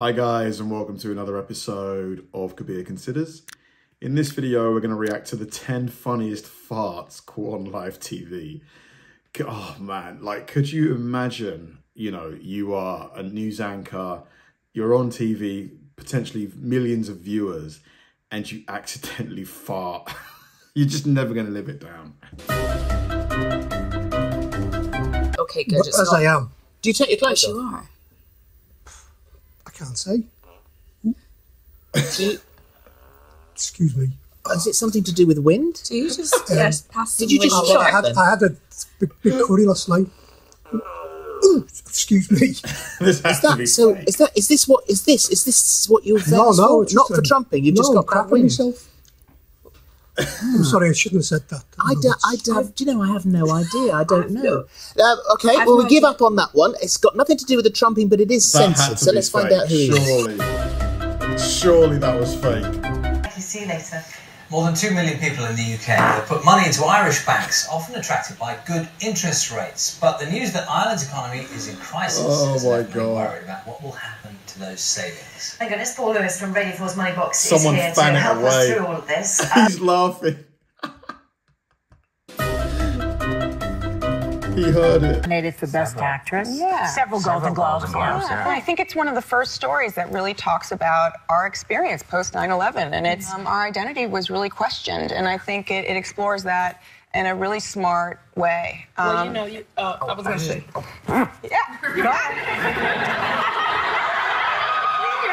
Hi guys and welcome to another episode of Kabir Considers. In this video we're going to react to the 10 funniest farts caught on live TV. Oh man, like could you imagine, you know, you are a news anchor, you're on TV, potentially millions of viewers, and you accidentally fart. you're just never going to live it down. Okay, good. As not- I am. Do you take your clothes Yes, you are. I can't say. You, Excuse me. is it something to do with wind? Do you just yes, um, pass Did you just wind Well, I, had. I had a big, big curry last night. Ooh, excuse me. Is that so? Is that is this what is this is this what you're No, no, for? Not for a- trumping. You've just got bad crapping wind. myself. I'm sorry, I shouldn't have said that. I, No, d- it's- I d- have, do you know? I have no idea. I don't know. Uh, okay, I've well, no we give idea. up on that one. It's got nothing to do with the trumping, but it is That had censored. to So be let's find fake, out who he is. Surely. Surely that was fake. See you later. More than 2 million people in the UK have put money into Irish banks, often attracted by good interest rates. But the news that Ireland's economy is in crisis Oh has my left me God. worried about what will happen to those savings. Thank goodness Paul Lewis from Radio 4's Money Box Someone is here to fan it help us through all of this. Uh, He's laughing. he heard it. nominated for Best Actress. Yeah. Several Golden Globes. Yeah. I think it's one of the first stories that really talks about our experience post 9 11. And it's um, our identity was really questioned. And I think it, it explores that in a really smart way. Um, Well, you know, you. Uh, I was going to say. You're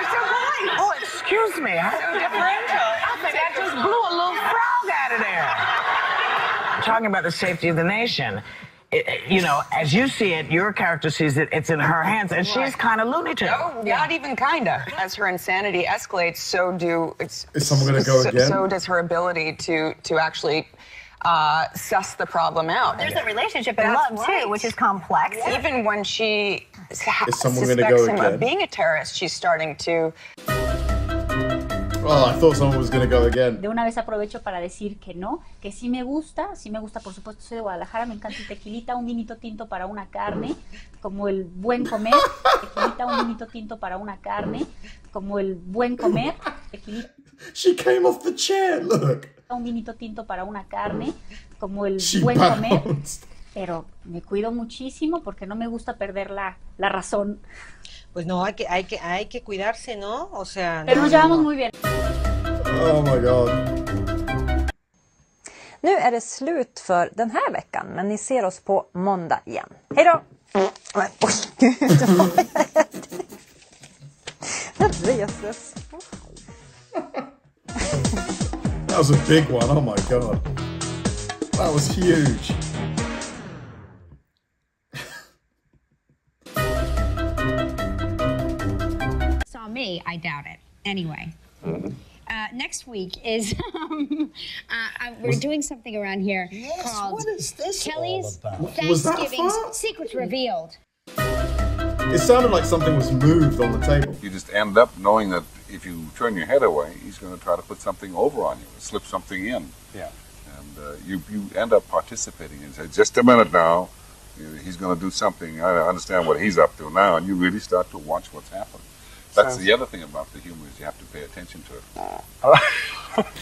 so polite. Oh, excuse me. I, So differential. I think I just blew a little frog out of there. Talking about the safety of the nation. It, it- you know, as you see it, your character sees it, it's in her hands, and she's kind of Looney Tune. Oh, not even kinda. As her insanity escalates, so do it's. Is someone gonna go so, again? So does her ability to to actually uh, suss the problem out. There's a relationship in love right. too, which is complex. Even when she ha- Is someone gonna suspects go him again? of being a terrorist, she's starting to Oh, I thought someone was going to go again. De una vez aprovecho para decir que no, que sí me gusta, sí me gusta, por supuesto, soy de Guadalajara, me encanta el tequilita, un vinito tinto para una carne, como el buen comer, tequilita, un vinito tinto para una carne, como el buen comer, tequilita, She came off the chair, look. un vinito tinto para una carne, como el She buen comer, bounced. pero me cuido muchísimo porque no me gusta perder la, la razón. Pues no, hay que, hay, que, hay que cuidarse, ¿no? O sea. Pero no, nos no, llevamos muy bien. Oh my god. Nu är det slut för den här veckan, men ni ser oss på måndag igen. Hej då! Men, oj, gud, vad det? Den reses. That was a big one. Oh my god. That was huge. Me, I doubt it. Anyway. Uh, next week is um, uh, uh, we're doing something around here called what is this Kelly's all about? Was that a Thanksgiving? Secrets Revealed. It sounded like something was moved on the table. You just end up knowing that if you turn your head away, he's going to try to put something over on you, slip something in. Yeah. And uh, you, you end up participating and say, just a minute now, he's going to do something. I understand what he's up to now. And you really start to watch what's happening. That's Sounds- the other thing about the humor is you have to pay attention to it.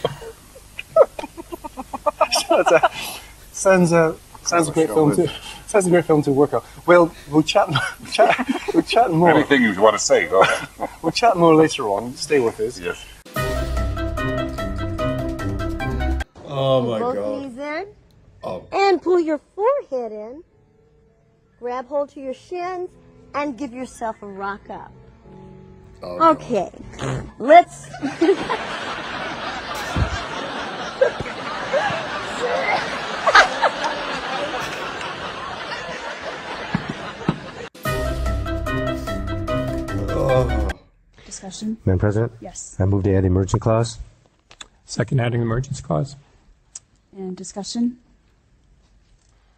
It's a- sounds uh, sounds a great film to sounds a great film to work on. Well, we'll chat we'll chat we'll chat more. Anything you want to say, go ahead. We'll chat more later on. Stay with us. yes. Oh my Both god. knees in, Oh. and pull your forehead in. Grab hold to your shins, and give yourself a rock up. Oh God. Okay, let's. Discussion? Madam President, Yes. I move to add the emergency clause. Second adding the emergency clause. And discussion?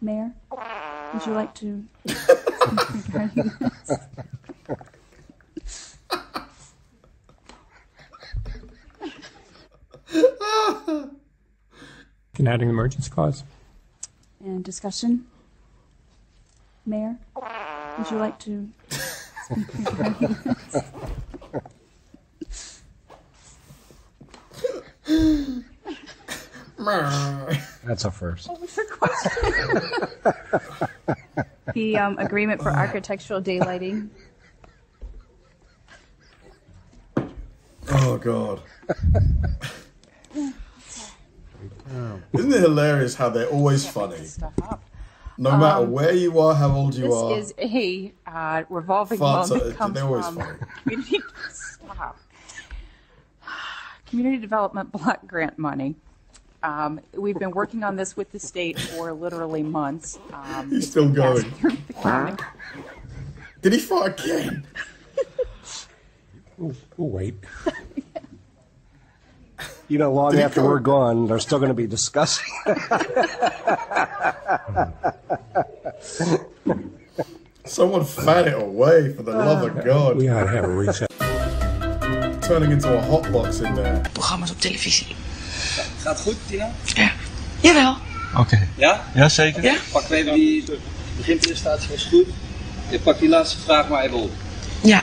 Mayor, would you like to? and adding the emergency clause. And discussion? Mayor, would you like to speak That's a first. the um, agreement for architectural daylighting. Oh, God. Isn't it hilarious how they're always funny? No matter Um, where you are, how old you are. this is a uh, revolving Farts loan that comes they're always from funny. community, stop. community development block grant money. Um, we've been working on this with the state for literally months. Um, He's still going. through the county. Did he fart again? We'll wait. You know, long after go- we're gone, they're still going to be discussing. Someone fan it away for the love of God. We ought to have a reset. Turning into a hotbox in there. Programma's op televisie. Gaat goed, Tina? Ja. Jawel. Oké. Ja? Ja, zeker. Ja? Pak even die beginpresentatie was goed. Je pakt die laatste vraag maar even op. Ja.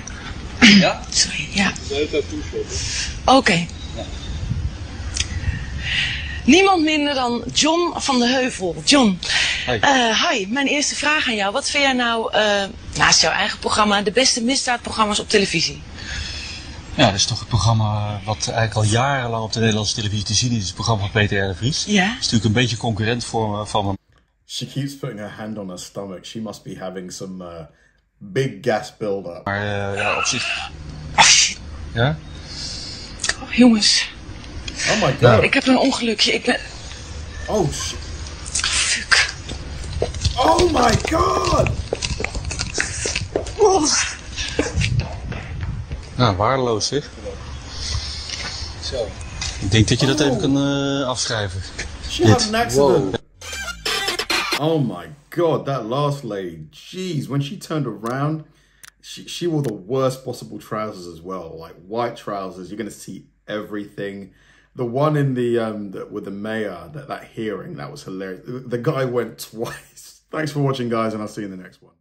Ja? Sorry, ja. Even toeschoppen. Oké. Niemand minder dan John van de Heuvel. John, Hi. eh, hi. Mijn eerste vraag aan jou. Wat vind jij nou, eh, naast jouw eigen programma, de beste misdaadprogramma's op televisie? Ja, dat is toch het programma wat eigenlijk al jarenlang op de Nederlandse televisie te zien is. Het programma van Peter R. de Vries. Ja. Het is natuurlijk een beetje concurrent voor me, van me. She keeps putting her hand on her stomach. She must be having some uh, big gas build-up. Maar eh, ja, op zich... Ja? Oh, jongens, Oh my god. ik heb een ongelukje. Ik ben... Oh shit. Oh my god! Oh. Nou, waardeloos zeg. Zo. Ik denk dat je dat even kan eh, afschrijven. She had an accident. Oh my god, that last lady. Jeez, when she turned around, she, she wore the worst possible trousers as well. Like white trousers, you're gonna see everything. The one in the um the, with the mayor, that, that hearing, that was hilarious. The, the guy went twice. Thanks for watching, guys, and I'll see you in the next one.